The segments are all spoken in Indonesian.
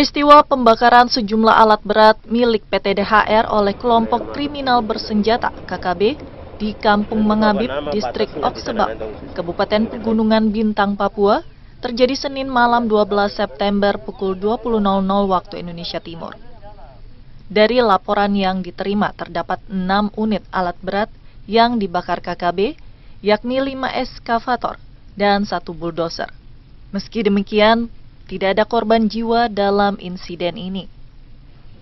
Peristiwa pembakaran sejumlah alat berat milik PT DHR oleh kelompok kriminal bersenjata KKB di Kampung Mengabib, Distrik Oksebang, Kabupaten Pegunungan Bintang, Papua, terjadi Senin malam 12 September pukul 20.00 waktu Indonesia Timur. Dari laporan yang diterima terdapat 6 unit alat berat yang dibakar KKB, yakni 5 eskavator dan satu bulldozer. Meski demikian, tidak ada korban jiwa dalam insiden ini.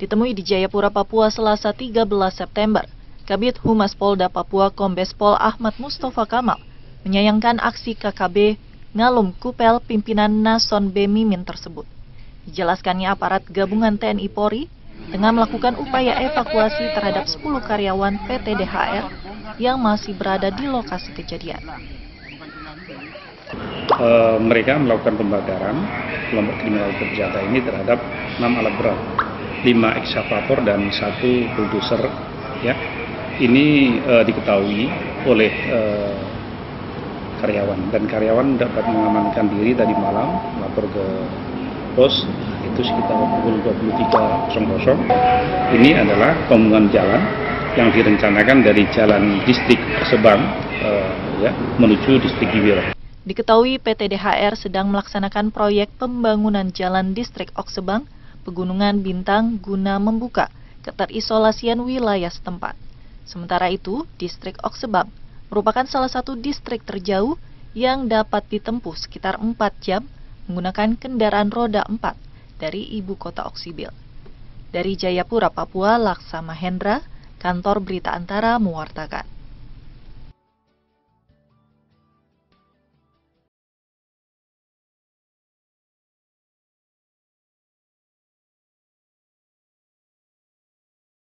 Ditemui di Jayapura, Papua selasa 13 September, Kabit Humas Polda Papua Kombes Pol Ahmad Mustafa Kamal menyayangkan aksi KKB ngalum kupel pimpinan Nason B. Mimin tersebut. Dijelaskannya aparat gabungan TNI Polri tengah melakukan upaya evakuasi terhadap 10 karyawan PT DHR yang masih berada di lokasi kejadian. Uh, mereka melakukan pembakaran kelompok kriminal bersenjata ini terhadap enam alat berat, lima ekskavator dan satu bulldozer. Ya, ini uh, diketahui oleh uh, karyawan dan karyawan dapat mengamankan diri tadi malam lapor ke pos itu sekitar pukul 23.00 ini adalah pembangunan jalan yang direncanakan dari jalan distrik Sebang uh, ya, menuju distrik Giwira. Diketahui PT DHR sedang melaksanakan proyek pembangunan jalan distrik Oksebang, Pegunungan Bintang guna membuka keterisolasian wilayah setempat. Sementara itu, distrik Oksebang merupakan salah satu distrik terjauh yang dapat ditempuh sekitar 4 jam menggunakan kendaraan roda 4 dari ibu kota Oksibil. Dari Jayapura, Papua, Laksama Hendra, kantor berita antara mewartakan.